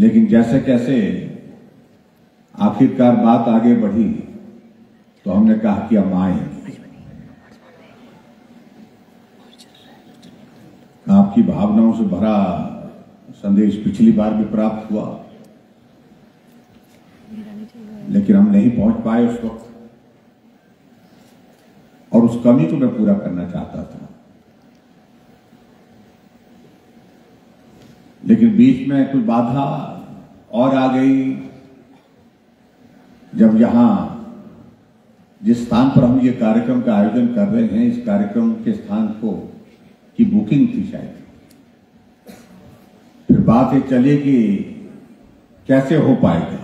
लेकिन जैसे कैसे आखिरकार बात आगे बढ़ी तो हमने कहा कि हम आए आपकी भावनाओं से भरा संदेश पिछली बार भी प्राप्त हुआ। लेकिन हम नहीं पहुँच पाए उस वक्त। और उस कमी को मैं पूरा करना चाहता था। लेकिन बीच में कुछ बाधा और आ गई। जब यहाँ जिस स्थान पर हम ये कार्यक्रम का आयोजन कर रहे हैं, इस कार्यक्रम के स्थान को की बुकिंग थी शायद। फिर बात ये चली कि कैसे हो पाएगा?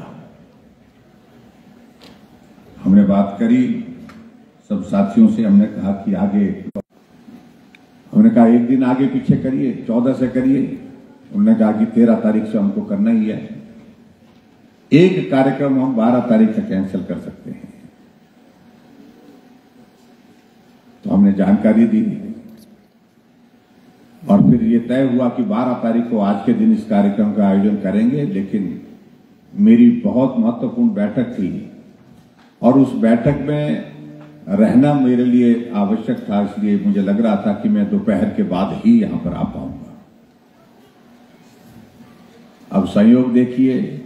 हमने बात करी, सब साथियों से हमने कहा कि आगे हमने कहा, एक दिन आगे पीछे करिए, चौदह से करिए। उन्होंने कहा कि तेरह तारीख से हमको करना ही है। एक कार्यक्रम हम बारह तारीख से कैंसिल कर सकते हैं। तो हमने जानकारी दी। और फिर ये तय हुआ कि 12 तारीख को आज के दिन इस कार्यक्रम का आयोजन करेंगे, लेकिन मेरी बहुत महत्वपूर्ण बैठक थी। और उस बैठक में रहना मेरे लिए आवश्यक था, इसलिए मुझे लग रहा था कि मैं दोपहर के बाद ही यहाँ पर आ पाऊँगा अब संयोग देखिए।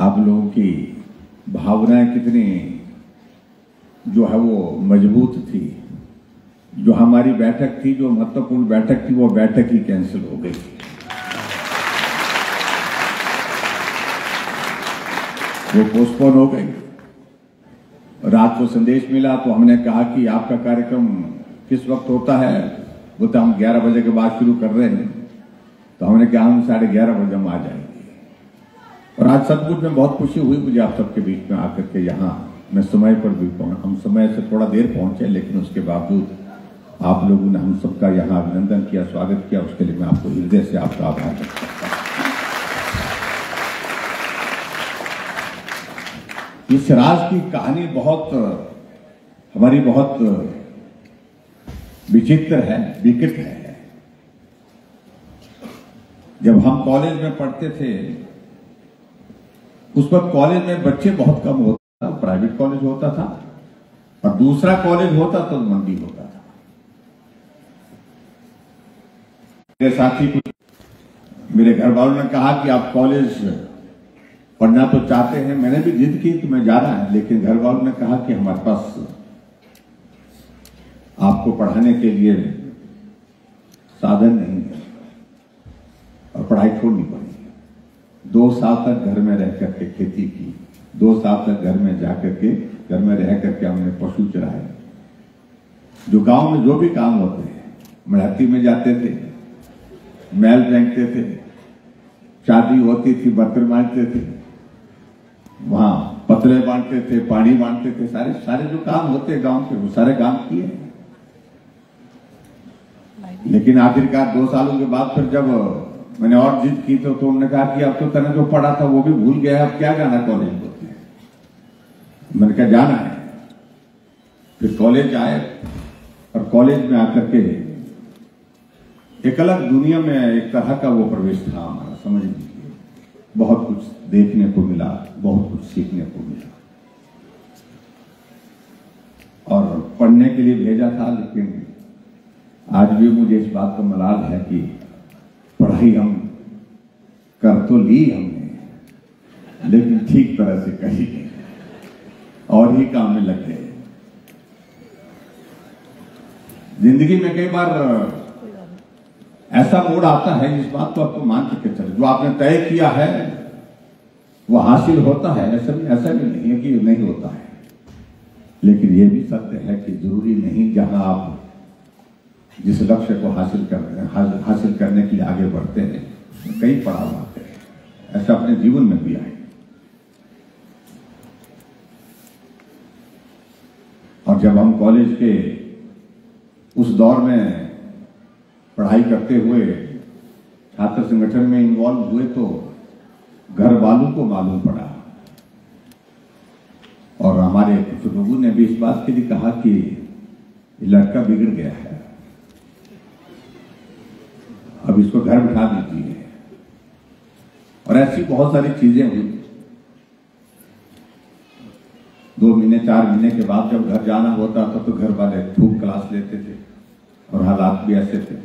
आप लोगों की भावनाएँ कितनी जो है वो मज़बूत थी। जो हमारी बैठक थी, जो महत्वपूर्ण बैठक थी, वो बैठक ही कैंसिल हो गई। वो पोस्टपोन हो गई। रात को संदेश मिला तो हमने कहा कि आपका कार्यक्रम किस वक्त होता है? वो तो हम 11 बजे के बाद शुरू कर रहे हैं। तो हमने कहा, हम साढ़े ग्यारह बजे हम आ जाएँगे। और आज सचमुच में बहुत खुशी हुई मुझे आप सबके बीच में आकर के यहाँ। मैं समय पर भी पहुँच, हम समय से थोड़ा देर पहुँचे, लेकिन उसके बावजूद आप लोगों ने हम सबका यहाँ अभिनंदन किया, स्वागत किया, उसके लिए मैं आपको हृदय से आपका आभार करता हूँ। इस राज की कहानी बहुत, हमारी बहुत, विचित्र है, विकृत है। जब हम कॉलेज में पढ़ते थे, उस वक्त कॉलेज में बच्चे बहुत कम होता था। प्राइवेट कॉलेज होता था और दूसरा कॉलेज होता तो मंडी होता था। मेरे साथी मेरे घर वालों ने कहा कि आप कॉलेज पढ़ना तो चाहते हैं। मैंने भी जिद की कि मैं जाना है, लेकिन घर वालों ने कहा कि हमारे पास आपको पढ़ाने के लिए साधन नहीं है। और पढ़ाई छोड़नी पड़ी। दो साल तक घर में रह करके खेती की। दो साल तक घर में जाकर के घर में रह करके हमने पशु चराए। जो गाँव में जो भी काम होते हैं मढ़ती में जाते थे, मैल फेंकते थे, शादी होती थी, बर्तन बांटते थे, वहाँ पतले बांटते थे, पानी बांटते थे, सारे सारे जो काम होते गाँव के, वो सारे काम किए। लेकिन आखिरकार दो सालों के बाद फिर जब मैंने और जिद की तो तुमने कहा कि अब तो तने जो पढ़ा था वो भी भूल गया, अब क्या जाना कॉलेज बोलते हैं? मैंने कहा, जाना है। फिर कॉलेज आए और कॉलेज में आकर के एक अलग दुनिया में एक तरह का वो प्रवेश था हमारा, समझ लीजिए। बहुत कुछ देखने को मिला, बहुत कुछ सीखने को मिला। और पढ़ने के लिए भेजा था, लेकिन आज भी मुझे इस बात का मलाल है कि पढ़ाई हम। कर तो ली हमने, लेकिन ठीक तरह से कही नहीं। और ही काम में लग गए। ज़िंदगी में कई बार, ऐसा मोड़ आता है जिस बात को आपको मान के चले। जो आपने तय किया है, वो हासिल होता है। ऐसा भी ऐसा भी नहीं है कि नहीं होता है। लेकिन ये भी सत्य है कि ज़रूरी नहीं जहाँ आप जिस लक्ष्य को हासिल कर रहे हैं हासिल करने के लिए आगे बढ़ते हैं, कई पड़ाव आते हैं। ऐसा अपने जीवन में भी आए। और जब हम कॉलेज के उस दौर में पढ़ाई करते हुए छात्र संगठन में इन्वॉल्व हुए तो घर वालों को मालूम पड़ा। और हमारे कुछ लोगों ने भी इस बात के लिए कहा कि लड़का बिगड़ गया है। अब इसको घर बिठा दीजिए ऐसी बहुत सारी चीज़ें हुई दो महीने, चार महीने के बाद जब घर जाना होता था तो घर वाले खूब क्लास लेते थे और हालात भी ऐसे थे।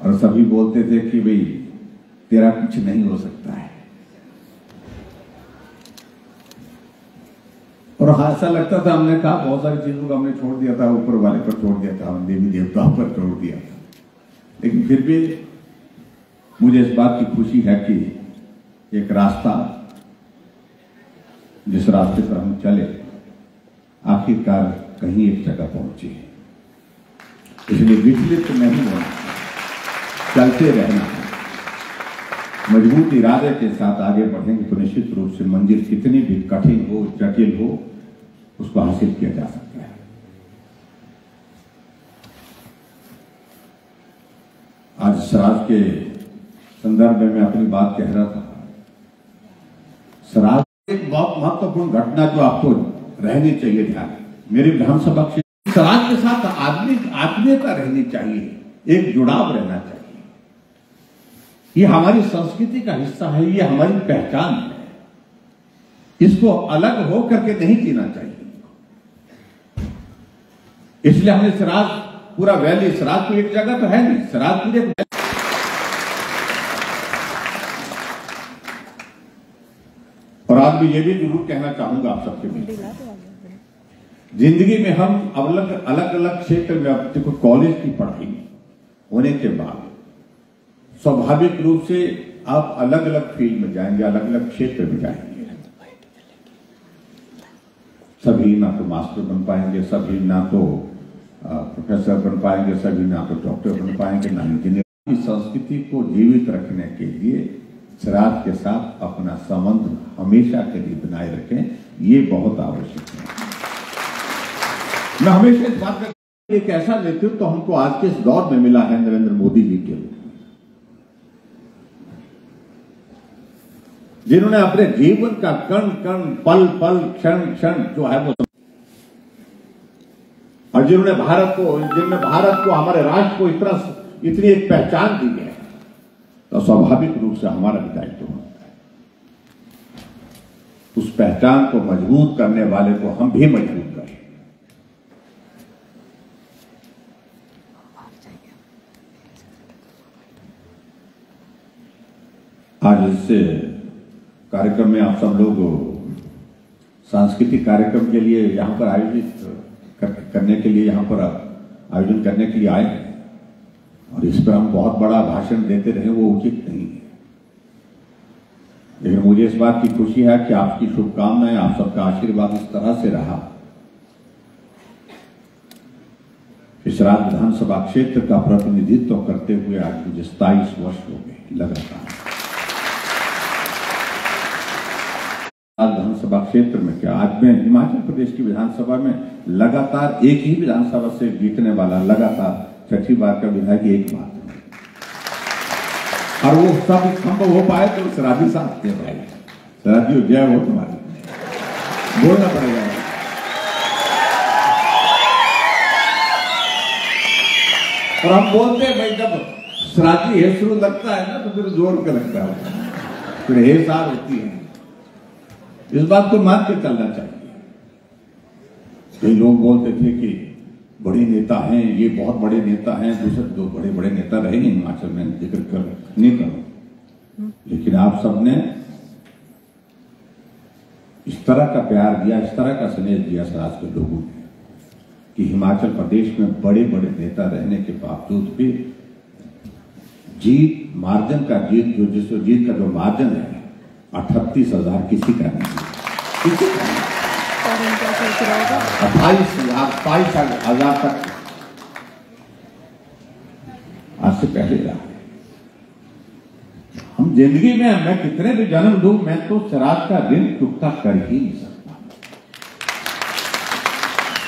और सभी बोलते थे कि भाई, तेरा कुछ नहीं हो सकता है। और हाँ ऐसा लगता था, हमने कहा, बहुत सारी चीज़ों को हमने छोड़ दिया था, ऊपर वाले पर छोड़ दिया था देवी देवताओं पर छोड़ दिया था। लेकिन फिर भी मुझे इस बात की खुशी है कि एक रास्ता जिस रास्ते पर हम चले, आखिरकार कहीं एक जगह पहुँचे इसलिए विचलित नहीं होना चलते रहना है। मज़बूत इरादे के साथ आगे बढ़ेंगे तो निश्चित रूप से मंजिल कितनी भी कठिन हो, जटिल हो, उसको हासिल किया जा सकता है श्राद्ध के संदर्भ में मैं अपनी बात कह रहा था। श्राद्ध एक बहुत महत्वपूर्ण घटना जो आपको रहनी चाहिए ध्यान मेरी विधानसभा क्षेत्र श्राद्ध के साथ आदमी आत्मीयता रहनी चाहिए, एक जुड़ाव रहना चाहिए। ये हमारी संस्कृति का हिस्सा है, ये हमारी पहचान है। इसको अलग हो करके नहीं जीना चाहिए। इसलिए हमने श्राद्ध पूरा वैली तो एक जगह तो है नहीं श्राद्ध पूरे और आज मैं ये भी ज़रूर कहना चाहूँगा आप सबके बीच ज़िंदगी में हम अलग अलग अलग क्षेत्र में देखो, कॉलेज की पढ़ाई होने के बाद स्वाभाविक रूप से आप अलग अलग फ़ील्ड में जाएँगे अलग अलग क्षेत्र में जाएँगे। सभी ना तो मास्टर बन पाएँगे, सभी ना तो प्रोफेसर बन पाएँगे, सभी ना तो डॉक्टर बन पाएँगे, ना इंजीनियर। की संस्कृति को जीवित रखने के लिए श्राद्ध के साथ अपना संबंध हमेशा के लिए बनाए रखें, ये बहुत आवश्यक है। मैं हमेशा इस बात का एक ऐसा नेतृत्व तो हमको आज के इस दौर में मिला है नरेंद्र मोदी जी के। रूप जिन्होंने अपने जीवन का कण कण पल पल क्षण क्षण जो है वो जिन्होंने भारत को, जिनने भारत को, हमारे राष्ट्र को इतना इतनी एक पहचान दी है तो स्वाभाविक रूप से हमारा भी दायित्व होता है। उस पहचान को मज़बूत करने वाले को हम भी मज़बूत करें। आज इससे कार्यक्रम में आप सब लोग सांस्कृतिक कार्यक्रम के लिए यहाँ पर आयोजित करने के लिए यहाँ पर आयोजन करने के लिए आए हैं। और इस पर हम बहुत बड़ा भाषण देते रहे, वो उचित नहीं है। लेकिन मुझे इस बात की खुशी है कि आपकी शुभकामनाएँ, आप सबका आशीर्वाद इस तरह से रहा। इस राज्य विधानसभा क्षेत्र का प्रतिनिधित्व करते हुए आज मुझे सताईस वर्ष हो गए, लगातार। विधानसभा क्षेत्र में क्या? आज मैं हिमाचल प्रदेश की विधानसभा में लगातार एक ही विधानसभा से जीतने वाला, लगातार छठी बार का विधायक एक बात और वो सब संभव हो पाए तो शराबी साहब के भाई। शराबी जय हो तुम्हारी। बोलना पड़ेगा। और हम बोलते हैं, भाई, जब शराबी है शुरू लगता है ना तो फिर ज़ोर के लगता है। फिर हे सार होती है। इस बात को मान के चलना चाहिए। कई लोग बोलते थे कि बड़े नेता हैं, ये बहुत बड़े नेता हैं, दूसरे दो बड़े बड़े नेता रहेंगे, हिमाचल में ज़िक्र कर नहीं करो। लेकिन आप सबने इस तरह का प्यार दिया, इस तरह का स्नेह दिया समाज के लोगों ने, कि हिमाचल प्रदेश में बड़े बड़े नेता रहने के बावजूद भी जीत, मार्जिन का जीत, जो जिस जीत का जो मार्जिन है, अठतीस हज़ार किसी का नहीं किसी का नहीं। अट्ठाईस हज़ार बाईस हज़ार तक आज से पहले रहा हम ज़िंदगी में मैं कितने भी जन्म दू मैं तो शराब का ऋण चुकता कर ही नहीं सकता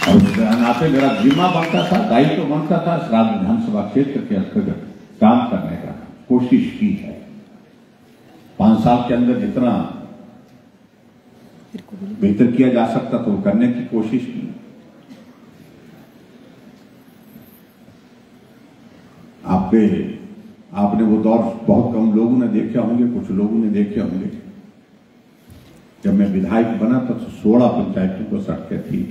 और नाते मेरा जिम्मा बनता था दायित्व तो बनता था शराब विधानसभा क्षेत्र के अंतर्गत काम करने का कोशिश की है पाँच साल के अंदर जितना बेहतर किया जा सकता तो करने की कोशिश की। आप पे आपने वो दौर बहुत कम लोगों ने देखे होंगे, कुछ लोगों ने देखे होंगे। जब मैं विधायक बना तो सोलह पंचायतों को सड़कें थी।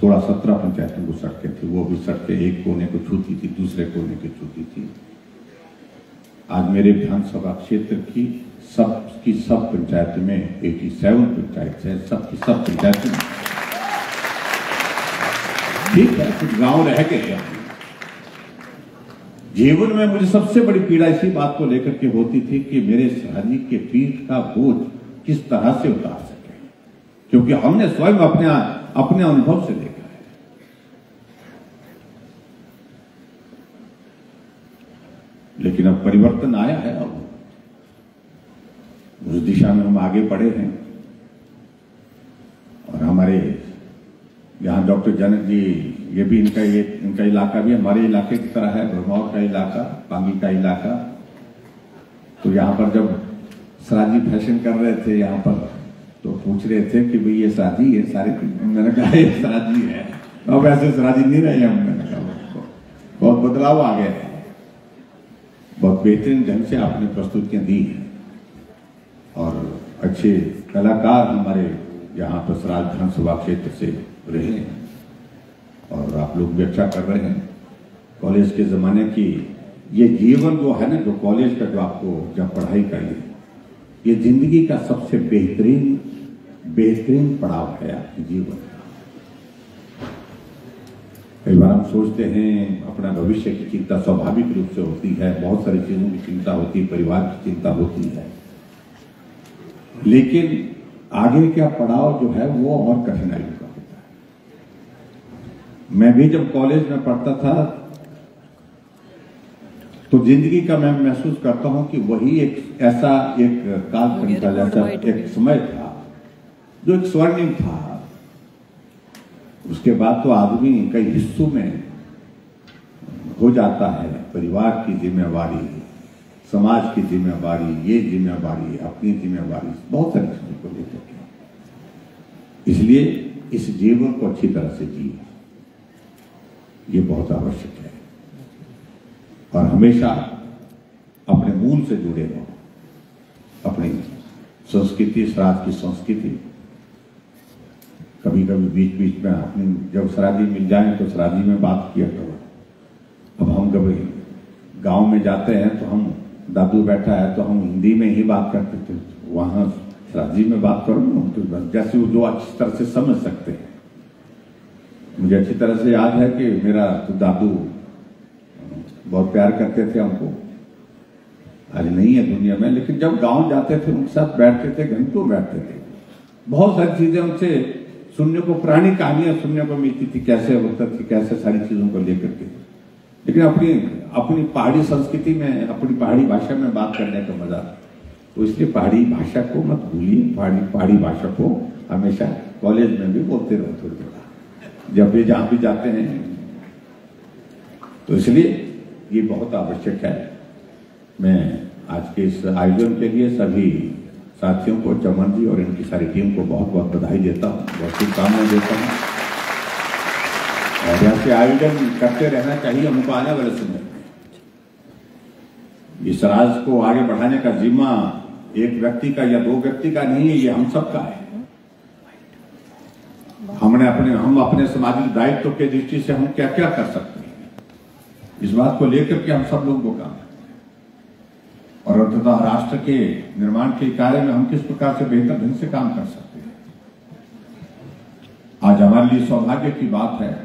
सोलह सत्रह पंचायतों को सड़कें थी। वो भी सड़कें एक कोने को छूती थी, दूसरे कोने को छूती थी। आज मेरे विधानसभा क्षेत्र की सब की सब पंचायत में 87 पंचायत है सबकी सब पंचायत में। ठीक है, कुछ गाँव रह गए जीवन में मुझे सबसे बड़ी पीड़ा इसी बात को लेकर के होती थी कि मेरे शादी के पीठ का बोझ किस तरह से उतार सके। क्योंकि हमने स्वयं अपने अपने अनुभव से देखा है। लेकिन अब परिवर्तन आया है, अब उस दिशा में हम आगे बढ़े हैं और हमारे यहाँ डॉक्टर जनक जी, ये भी इनका, ये इनका इलाका भी हमारे इलाके की तरह है, भरमौर का इलाका, पांगी का इलाका। तो यहाँ पर जब सराजी फ़ैशन कर रहे थे यहाँ पर तो पूछ रहे थे कि भाई ये शादी है सारे मैंने कहा, ये शादी है। अब ऐसे सराजी नहीं रहे हम, मैंने कहा, बहुत बदलाव आ गए बहुत बेहतरीन ढंग से आपने प्रस्तुतियाँ दी हैं। और अच्छे कलाकार हमारे यहाँ पर सराज विधानसभा क्षेत्र से रहे हैं। और आप लोग भी अच्छा कर रहे हैं। कॉलेज के ज़माने की ये जीवन जो है ना, जो कॉलेज का जो आपको जब पढ़ाई करिए ये ज़िंदगी का सबसे बेहतरीन बेहतरीन पड़ाव है आपके जीवन। का कई बार हम सोचते हैं, अपना भविष्य की चिंता स्वाभाविक रूप से होती है। बहुत सारी चीज़ों की चिंता होती है, परिवार की चिंता होती है। लेकिन आगे का पड़ाव जो है वो और कठिनाई का होता है। मैं भी जब कॉलेज में पढ़ता था तो ज़िंदगी का मैं महसूस करता हूँ कि वही एक ऐसा एक कालखंड था जैसा एक समय था जो एक स्वर्णिम था। उसके बाद तो आदमी कई हिस्सों में हो जाता है परिवार की जिम्मेवारी समाज की जिम्मेवारी, ये जिम्मेवारी, अपनी जिम्मेवारी, बहुत सारी चीज़ों को लेकर के। इसलिए इस जीवन को अच्छी तरह से जिए। ये बहुत आवश्यक है। और हमेशा अपने मूल से जुड़े रहो। अपनी संस्कृति, श्राद्ध की संस्कृति। कभी कभी बीच बीच में अपनी जब श्राद्धी मिल जाए तो श्राद्धी में बात किया करो। अब हम कभी गाँव में जाते हैं तो हम दादू बैठा है तो हम हिंदी में ही बात करते थे। वहाँ श्राद्धी में बात करो ना तो जैसे वो जो अच्छी तरह से समझ सकते हैं। मुझे अच्छी तरह से याद है कि मेरा तो दादू बहुत प्यार करते थे हमको। आज नहीं है दुनिया में, लेकिन जब गाँव जाते थे, उनके साथ बैठते थे, घंटों बैठते थे। बहुत सारी चीज़ें उनसे सुनने को, पुरानी कहानियाँ सुनने को मिलती थी, कैसे होता थी, कैसे सारी चीज़ों को लेकर के। लेकिन अपनी अपनी पहाड़ी संस्कृति में, अपनी पहाड़ी भाषा में बात करने का मज़ा तो इसलिए पहाड़ी भाषा को मत भूलिए। पहाड़ी पहाड़ी भाषा को हमेशा कॉलेज में भी बोलते रहो थोड़ी थोड़ा। जब भी, जहाँ भी जाते हैं। तो इसलिए ये बहुत आवश्यक है। मैं आज के इस आयोजन के लिए सभी साथियों को चमन जी और इनकी सारी टीम को बहुत बहुत बधाई देता हूँ। बहुत शुभकामनाएँ देता हूँ। ऐसे आयोजन करते रहना चाहिए, हमको आने वाले समय इस राज को आगे बढ़ाने का जिम्मा एक व्यक्ति का या दो व्यक्ति का नहीं है, ये हम सबका है। हमने अपने, हम अपने सामाजिक दायित्व के दृष्टि से हम क्या क्या कर सकते हैं? इस बात को लेकर के हम सब लोग को काम और अंततः राष्ट्र के निर्माण के कार्य में हम किस प्रकार से बेहतर ढंग से काम कर सकते हैं? आज हमारे लिए सौभाग्य की बात है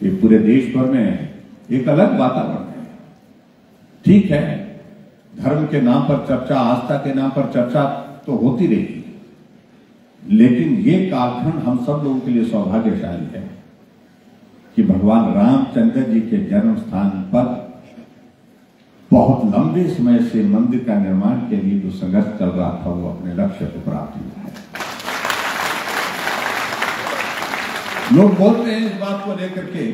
कि पूरे देश भर में एक अलग वातावरण है। ठीक है, धर्म के नाम पर चर्चा, आस्था के नाम पर चर्चा तो होती रहेगी लेकिन ये कालखंड हम सब लोगों के लिए सौभाग्यशाली है कि भगवान रामचंद्र जी के जन्म स्थान पर बहुत लंबे समय से मंदिर का निर्माण के लिए जो संघर्ष चल रहा था, वो अपने लक्ष्य को प्राप्त हुआ है। लोग बोलते हैं इस बात को लेकर के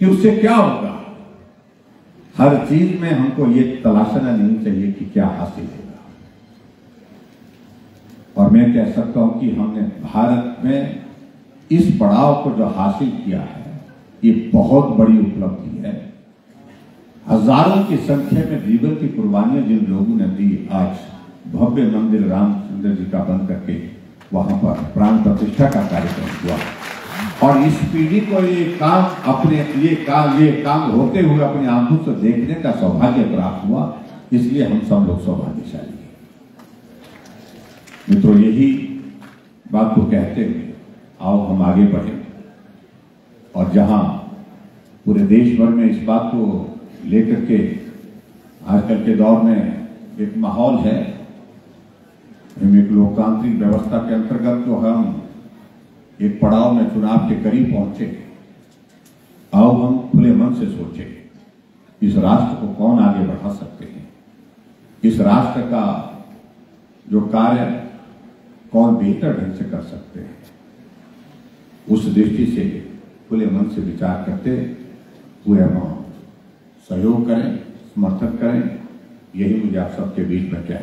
कि उससे क्या होगा? हर चीज़ में हमको ये तलाशना नहीं चाहिए कि क्या हासिल होगा। और मैं कह सकता हूँ कि हमने भारत में इस पड़ाव को जो हासिल किया है, ये बहुत बड़ी उपलब्धि है। हज़ारों की संख्या में जीवन की कुर्बानियाँ जिन लोगों ने दी आज, भव्य मंदिर रामचंद्र जी का बन करके वहाँ पर प्राण प्रतिष्ठा का कार्यक्रम हुआ। और इस पीढ़ी को ये काम, अपने ये काम ये काम होते हुए अपनी आँखों से देखने का सौभाग्य प्राप्त हुआ, इसलिए हम सब लोग सौभाग्यशाली हैं। मित्रों, यही बात को कहते हुए आओ हम आगे बढ़े। और जहाँ पूरे देश भर में इस बात को लेकर के आजकल के दौर में एक माहौल है, एक लोकतांत्रिक व्यवस्था के अंतर्गत जो हम एक पड़ाव में चुनाव के करीब पहुँचे। आओ हम खुले मन से सोचे, इस राष्ट्र को कौन आगे बढ़ा सकते हैं? इस राष्ट्र का जो कार्य कौन बेहतर ढंग से कर सकते हैं? उस दृष्टि से खुले मन से विचार करते हुए हम सहयोग करें, समर्थन करें। यही मुझे आप सबके बीच में कहना